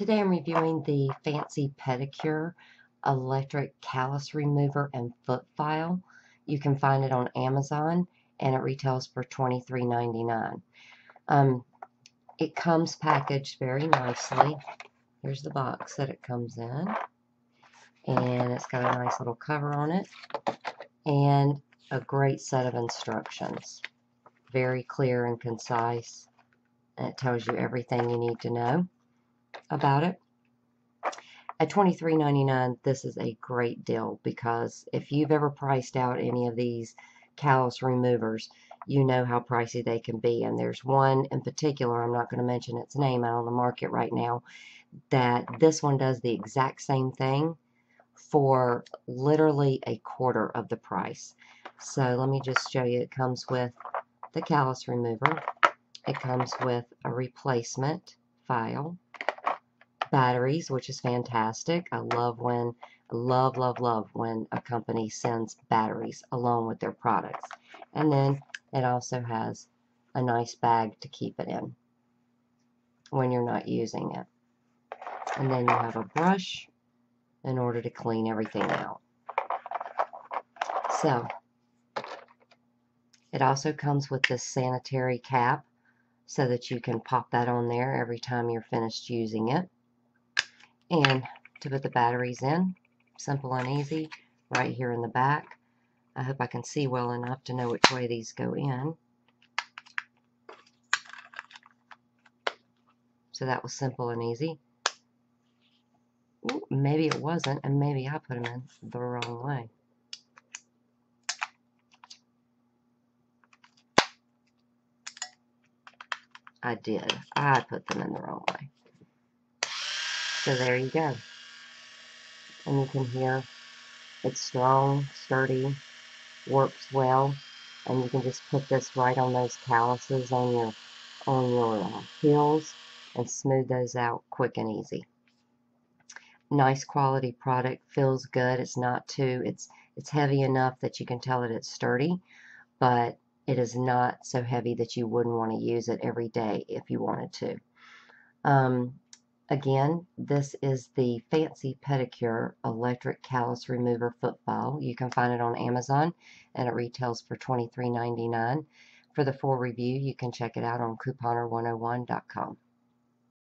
Today I'm reviewing the Fancy Pedicure Electric Callus Remover and Foot File. You can find it on Amazon and it retails for $23.99. Um, it comes packaged very nicely. Here's the box that it comes in. And it's got a nice little cover on it. And a great set of instructions. Very clear and concise. And it tells you everything you need to know about it. At $23.99, this is a great deal because if you've ever priced out any of these callus removers, you know how pricey they can be. And there's one in particular, I'm not going to mention its name out on the market right now, that this one does the exact same thing for literally a quarter of the price. So let me just show you. It comes with the callus remover. It comes with a replacement file batteries, which is fantastic. I love when, love, love, love when a company sends batteries along with their products. And then it also has a nice bag to keep it in when you're not using it. And then you have a brush in order to clean everything out. So, it also comes with this sanitary cap so that you can pop that on there every time you're finished using it and to put the batteries in. Simple and easy, right here in the back. I hope I can see well enough to know which way these go in. So that was simple and easy. Ooh, maybe it wasn't, and maybe I put them in the wrong way. I did. I put them in the wrong way. So there you go. And you can hear it's strong, sturdy, works well, and you can just put this right on those calluses on your on your uh, heels and smooth those out quick and easy. Nice quality product, feels good. It's not too it's it's heavy enough that you can tell that it's sturdy, but it is not so heavy that you wouldn't want to use it every day if you wanted to. Um, Again, this is the Fancy Pedicure Electric Callus Remover Foot File. You can find it on Amazon and it retails for $23.99. For the full review, you can check it out on couponer101.com.